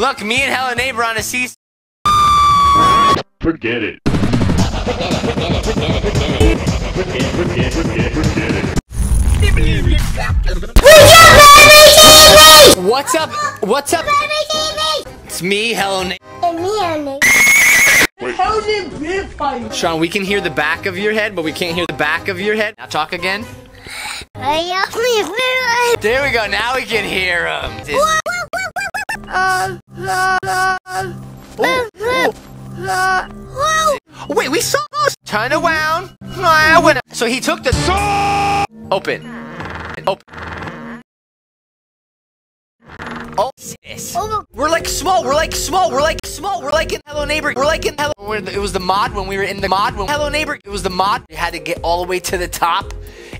Look, me and Hello Neighbor on a seesaw. Forget it. Forget, forget, forget, forget. What's up? What's up? It's me, Hello Neighbor. How's it been fighting? Sean, we can hear the back of your head, but we can't hear the back of your head. Now talk again. There we go. Now we can hear him. Wait, we saw us. Turn around. So he took the open. Open. Oh, sis. We're like small. We're like small. We're like small. We're like in Hello Neighbor. We're like in Hello. we're in the- It was the mod when we were in the mod. When Hello Neighbor. It was the mod. We had to get all the way to the top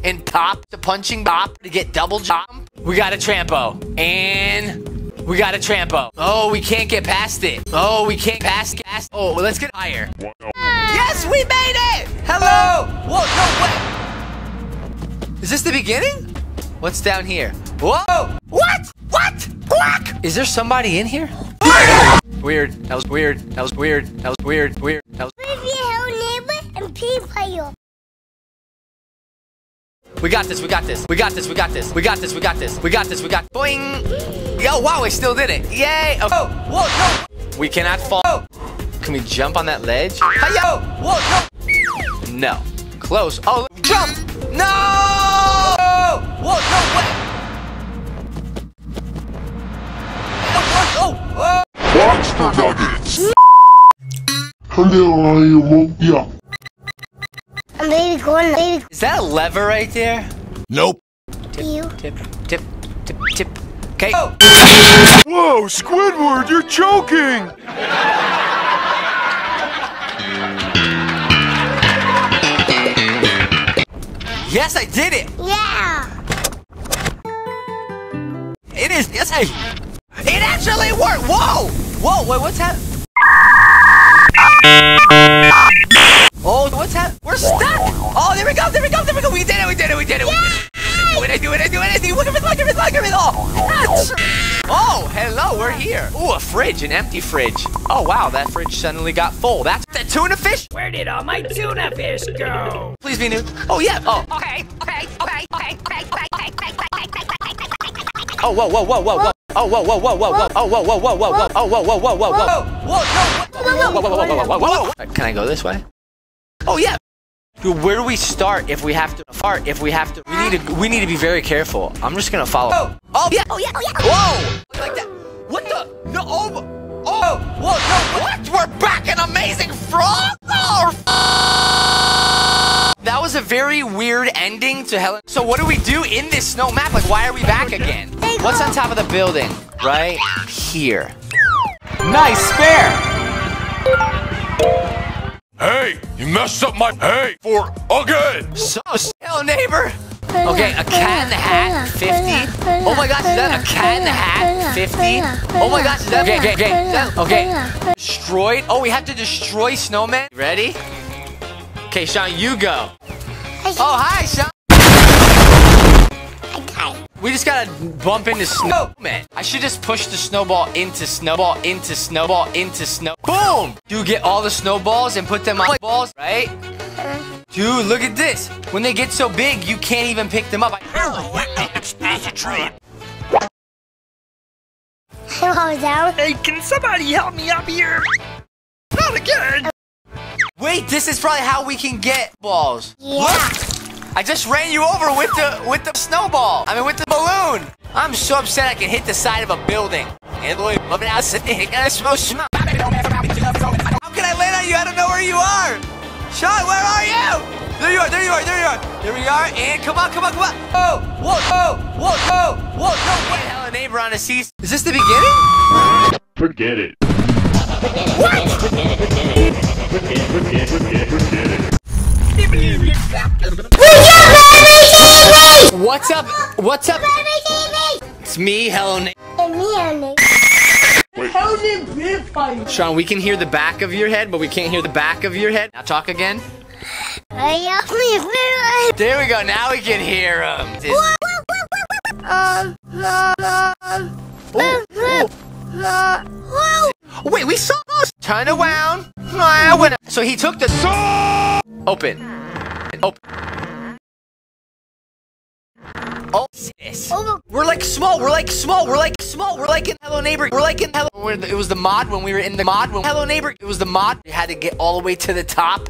and top the punching bop to get double jump. We got a trampo and. We got a trampo. Oh, we can't get past it. Oh, we can't pass past. Oh, well, let's get higher. Yes, we made it! Hello! Whoa, no, wait. Is this the beginning? What's down here? Whoa! What? What? Quack! Is there somebody in here? weird. That was weird. That was weird. That was weird. Weird. That was. We got this. We got this. We got this. We got this. We got this. We got this. We got this. We got. Boing! Yo! Wow! I still did it. Yay! Oh! oh whoa! No! We cannot fall. Oh. Can we jump on that ledge? Hi yo! Whoa! No! No. Close. Oh! Jump! No! Whoa! No! What? Oh! Oh! oh. Monster Nuggets. Hello, I am yeah. Baby corn, baby Is that a lever right there? Nope. you. Tip, tip, tip, tip. Okay. Oh! Whoa, Squidward, you're choking! Yes, I did it! Yeah. It is. Yes, I. It actually worked. Whoa! Whoa! Wait, what's happening? Oh, what's happening? We're stuck. Oh, there we go. There we go. There we go. We did it. We did it. We did it. We did it. What I do? What I do? What Look at me! Look at me! Look at me! Oh, oh, hello. We're here. Ooh, a fridge, an empty fridge. Oh wow, that fridge suddenly got full. That's the tuna fish. Where did all my tuna fish go? Please be new. Oh yeah. Oh. Okay, okay, okay, okay, okay, okay, okay, okay. okay, okay, okay, okay. Oh whoa whoa whoa whoa whoa. Oh whoa whoa whoa whoa whoa. Oh whoa whoa whoa whoa whoa. Oh whoa whoa whoa whoa whoa. Whoa no. Whoa whoa whoa whoa whoa whoa whoa. Can I go this way? Oh yeah. Dude, where do we start if we have to fart? If we have to, we need to, we need to be very careful. I'm just gonna follow. Oh, oh yeah, oh yeah, oh yeah. Whoa! Like that. What the? No. Oh. Oh. Whoa. No. What? We're back in Amazing Frog. Oh. That was a very weird ending to Helen. So what do we do in this snow map? Like, why are we back again? What's on top of the building? Right here. Nice spare. Hey, you messed up my hey for again. So, hello neighbor. Okay, a cat in the hat, 50. Oh my gosh, is that a cat in the hat, 50? Oh my gosh, is that, okay, okay, okay, that- okay. Destroyed, oh, we have to destroy snowman. Ready? Okay, Sean, you go. Oh, hi, Sean. We just gotta bump into snowman. I should just push the snowball into snowball into snowball into snow. Dude, get all the snowballs and put them on balls, right? Dude, look at this. When they get so big, you can't even pick them up. I- Hello, down. Hey, can somebody help me up here? Not again. Wait, this is probably how we can get balls. Yeah. I just ran you over with the with the snowball. I mean, with the balloon. I'm so upset I can hit the side of a building. And boy, love it out. How can I land on you? I don't know where you are. Sean, where are you? There you are. There you are. There you are. There we are. And come on, come on, come on. Oh, whoa, whoa, whoa, whoa, whoa, no. Wait, hell, a neighbor on a seas. Is this the beginning? Forget it. What? Forget, forget, forget, forget it. What's up? What's up? It's me, hello, neighbor. Sean, we can hear the back of your head, but we can't hear the back of your head. Now talk again. There we go. Now we can hear him. Wait, we saw us. Turn around. So he took the open. Open. Oh, oh yes. Over. We're like small. We're like small. We're like small. We're like in Hello Neighbor. We're like in Hello. It was the mod when we were in the mod. When Hello Neighbor. It was the mod. We had to get all the way to the top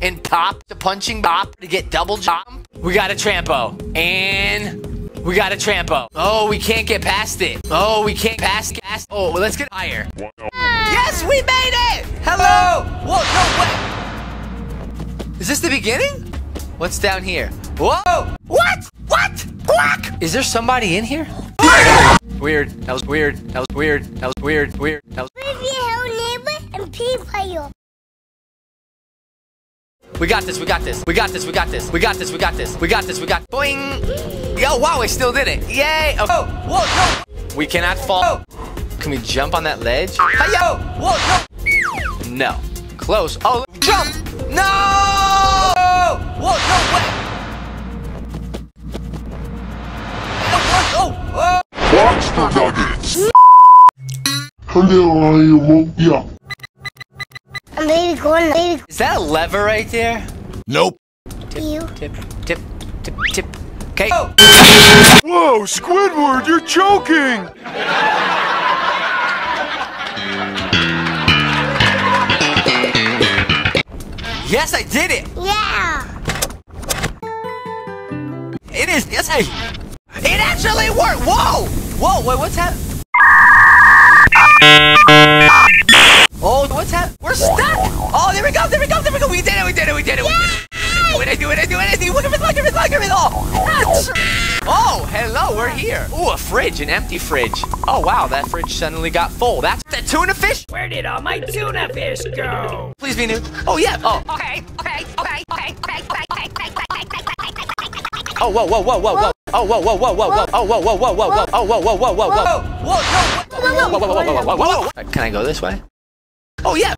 and top the punching top to get double jump. We got a trampo and. We got a trampo. Oh, we can't get past it. Oh, we can't pass past. Oh, well, let's get higher. Yes, we made it! Hello! Whoa, no, what? Is this the beginning? What's down here? Whoa! What? What? Quack! Is there somebody in here? Weird. That was weird. That was weird. That was weird. Weird. That was. Baby, hello, neighbor, and people. We got this. We got this. We got this. We got this. We got this. We got this. We got this. We got. Boing! Yo! Wow! I still did it. Yay! Oh! Whoa! No! We cannot fall. Can we jump on that ledge? Hi-yo! Whoa! No. No. Close. Oh! Jump! No! Whoa! No! Wait! Monster Nuggets. Hello, I'm yeah. I'm baby going, baby, Is that a lever right there? Nope. you. Tip, tip, tip, tip. Okay. Oh! Whoa, Squidward, you're choking! Yes, I did it! Yeah. It is. Yes, I. It actually worked. Whoa! Whoa! Wait, what's happening? Oh, what's happening? We're stuck. Oh, there we go. There we go. There we go. We did it. We did it. We did it. We did it. Do it. Do it. Do it. Do it. Look at it. Look at it. Look at it. Oh. Oh, hello. We're here. Ooh, a fridge. An empty fridge. Oh, wow. That fridge suddenly got full. That's the tuna fish. Where did all my tuna fish go? Please be new. Oh, yeah. Oh. Okay, okay, okay, okay, okay, okay, okay, okay, okay, Oh, whoa, whoa, whoa, whoa, whoa. Oh, whoa, whoa, whoa, whoa, whoa. Oh, whoa, whoa, whoa, whoa, whoa. Oh, whoa, whoa, whoa, whoa, whoa. Whoa, whoa. Whoa, whoa, whoa, whoa, whoa, whoa, whoa. Can I go this way? Oh, yeah.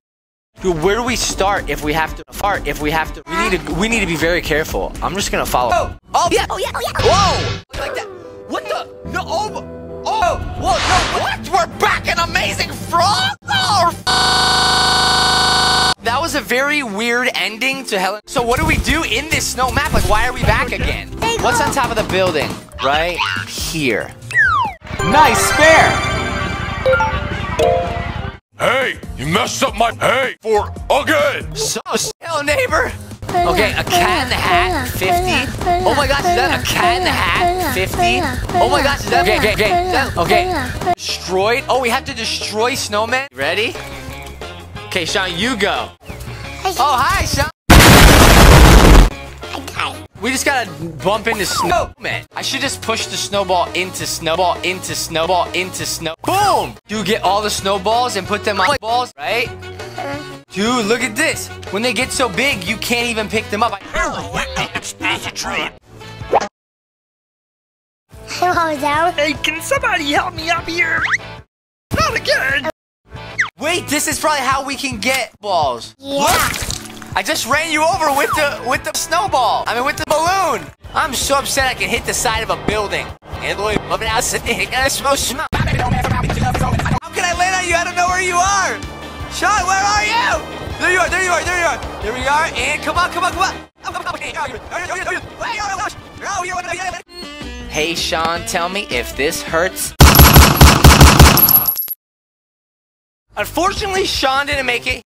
Dude, where do we start if we have to start if we have to we need to we need to be very careful. I'm just gonna follow. Oh, oh yeah. oh yeah, oh yeah. Whoa! Like that. What the? No. Oh. Oh. Whoa. No. What? We're back in Amazing Frog. Oh. That was a very weird ending to Helen. So what do we do in this snow map? Like, why are we back again? What's on top of the building? Right here. Nice spare. Hey, you messed up my hey for again! So still, neighbor. Okay, a cat in the hat, 50. Oh my gosh, is that a cat in the hat, 50? Oh my gosh, is that okay? Okay, okay, that- okay. Destroyed. Oh, we have to destroy snowman. Ready? Okay, Sean, you go. Oh, hi, Sean. We just gotta bump into snowman. I should just push the snowball into snowball into snowball into snow. Boom! You get all the snowballs and put them on balls, right? Dude, look at this. When they get so big, you can't even pick them up. Hello, down. Hey, can somebody help me up here? Not again! Wait, this is probably how we can get balls. Yeah. Look, I just ran you over with the with the snowball. I mean, with the balloon. I'm so upset I can hit the side of a building. How can I land on you? I don't know where you are. Sean, where are you? There you are. There you are. There you are. There we are. And come on, come on, come on. Hey, Sean, tell me if this hurts. Unfortunately, Sean didn't make it.